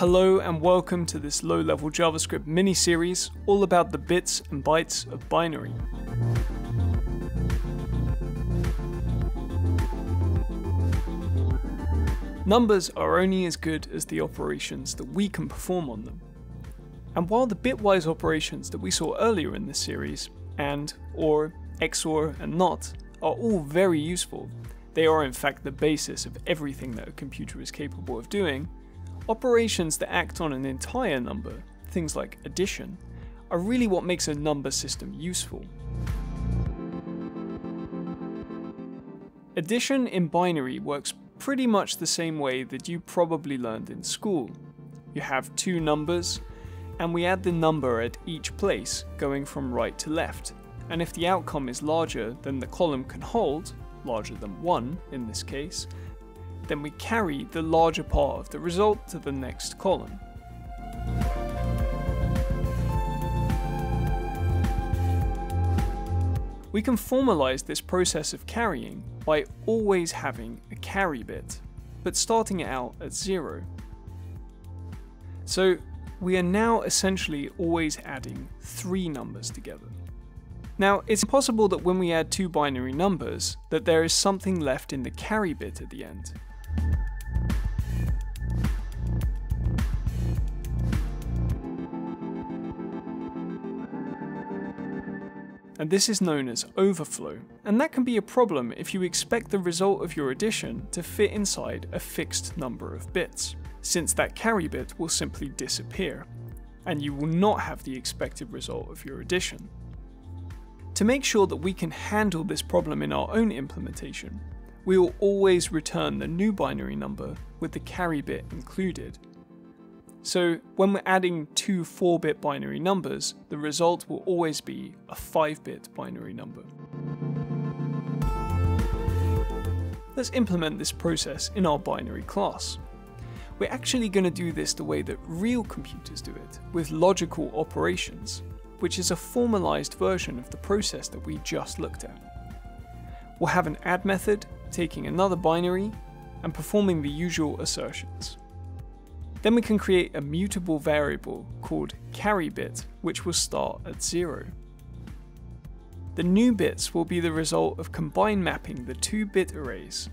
Hello and welcome to this low-level JavaScript mini-series all about the bits and bytes of binary. Numbers are only as good as the operations that we can perform on them. And while the bitwise operations that we saw earlier in this series, AND, OR, XOR, and NOT, are all very useful, they are in fact the basis of everything that a computer is capable of doing, operations that act on an entire number, things like addition, are really what makes a number system useful. Addition in binary works pretty much the same way that you probably learned in school. You have two numbers, and we add the number at each place, going from right to left. And if the outcome is larger than the column can hold, larger than 1 in this case, then we carry the larger part of the result to the next column. We can formalize this process of carrying by always having a carry bit, but starting it out at 0. So we are now essentially always adding three numbers together. Now, it's possible that when we add two binary numbers, that there is something left in the carry bit at the end. And this is known as overflow, and that can be a problem if you expect the result of your addition to fit inside a fixed number of bits, since that carry bit will simply disappear, and you will not have the expected result of your addition. To make sure that we can handle this problem in our own implementation, we will always return the new binary number with the carry bit included. So when we're adding two 4-bit binary numbers, the result will always be a 5-bit binary number. Let's implement this process in our binary class. We're actually going to do this the way that real computers do it, with logical operations which is a formalized version of the process that we just looked at. We'll have an add method taking another binary and performing the usual assertions. Then we can create a mutable variable called carryBit, which will start at 0. The new bits will be the result of combine mapping the two bit arrays,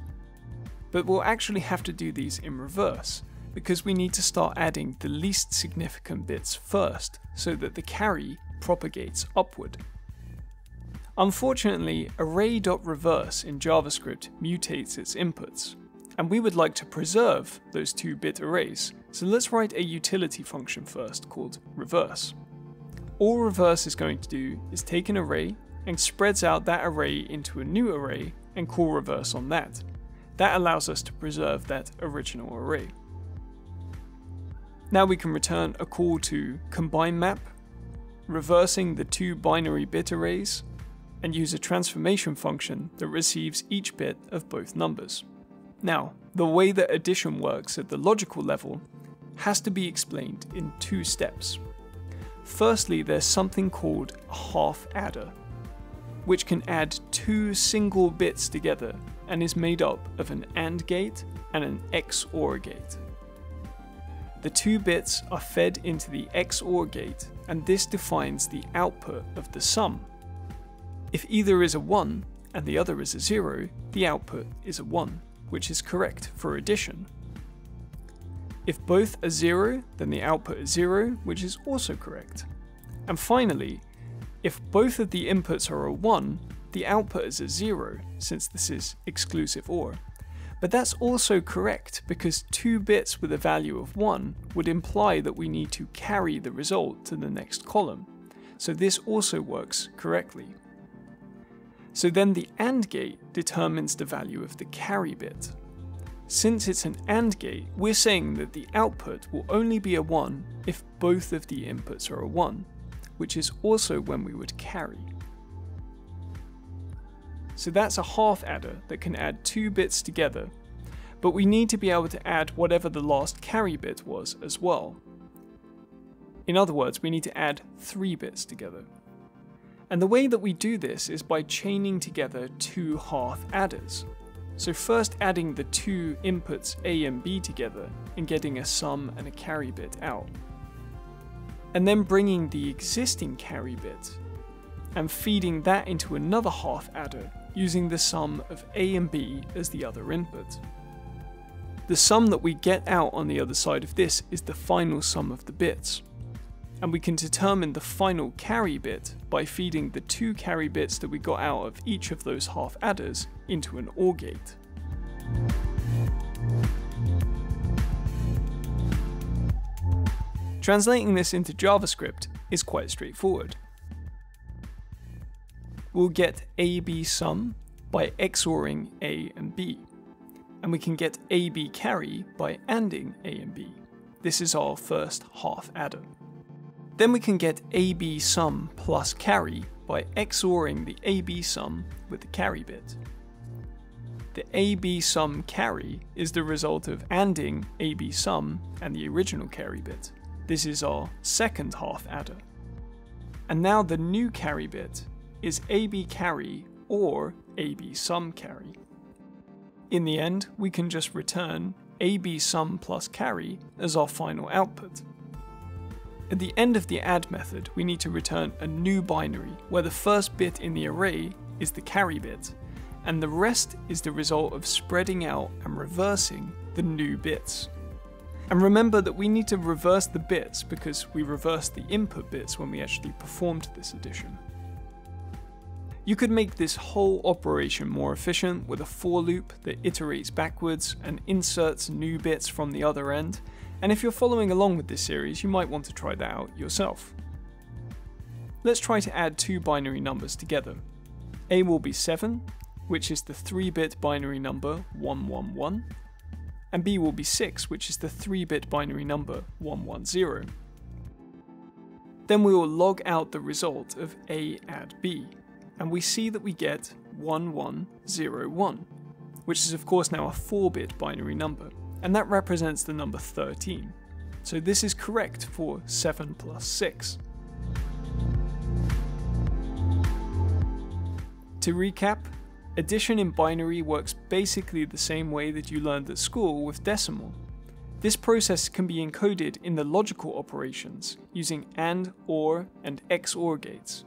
but we'll actually have to do these in reverse, because we need to start adding the least significant bits first, so that the carry propagates upward. Unfortunately, array.reverse in JavaScript mutates its inputs, and we would like to preserve those 2-bit arrays, so let's write a utility function first called reverse. All reverse is going to do is take an array and spreads out that array into a new array and call reverse on that. That allows us to preserve that original array. Now we can return a call to combine map reversing the two binary bit arrays, and use a transformation function that receives each bit of both numbers. Now, the way that addition works at the logical level has to be explained in two steps. Firstly, there's something called a half adder, which can add two single bits together and is made up of an AND gate and an XOR gate. The two bits are fed into the XOR gate and this defines the output of the sum. If either is a 1 and the other is a 0, the output is a 1, which is correct for addition. If both are 0, then the output is 0, which is also correct. And finally, if both of the inputs are a 1, the output is a 0, since this is exclusive OR. But that's also correct because two bits with a value of 1 would imply that we need to carry the result to the next column, so this also works correctly. So then the AND gate determines the value of the carry bit. Since it's an AND gate, we're saying that the output will only be a 1 if both of the inputs are a 1, which is also when we would carry. So that's a half adder that can add two bits together, but we need to be able to add whatever the last carry bit was as well. In other words, we need to add three bits together. And the way that we do this is by chaining together two half adders. So first adding the two inputs A and B together and getting a sum and a carry bit out. And then bringing the existing carry bit and feeding that into another half adder using the sum of A and B as the other input. The sum that we get out on the other side of this is the final sum of the bits. And we can determine the final carry bit by feeding the two carry bits that we got out of each of those half adders into an OR gate. Translating this into JavaScript is quite straightforward we'll get AB sum by XORing A and B. And we can get AB carry by ANDing A and B. This is our first half adder. Then we can get AB sum plus carry by XORing the AB sum with the carry bit. The AB sum carry is the result of ANDing AB sum and the original carry bit. This is our second half adder. And now the new carry bit is AB carry or AB sum carry. In the end, we can just return AB sum plus carry as our final output. At the end of the add method, we need to return a new binary where the first bit in the array is the carry bit, and the rest is the result of spreading out and reversing the new bits. And remember that we need to reverse the bits because we reversed the input bits when we actually performed this addition. You could make this whole operation more efficient with a for loop that iterates backwards and inserts new bits from the other end, and if you're following along with this series, you might want to try that out yourself. Let's try to add two binary numbers together. A will be 7, which is the 3-bit binary number 111, and B will be 6, which is the 3-bit binary number 110. Then we will log out the result of A add B, and we see that we get 1101, which is of course now a 4-bit binary number, and that represents the number 13. So this is correct for 7 plus 6. To recap, addition in binary works basically the same way that you learned at school with decimal. This process can be encoded in the logical operations using AND, OR, and XOR gates.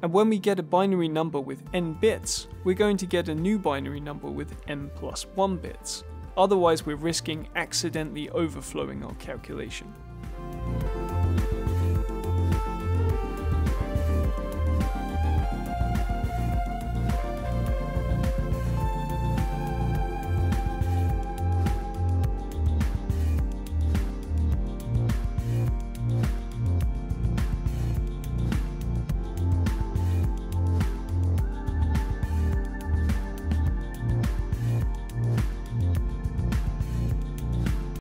And when we get a binary number with n bits, we're going to get a new binary number with n plus 1 bits. Otherwise we're risking accidentally overflowing our calculation.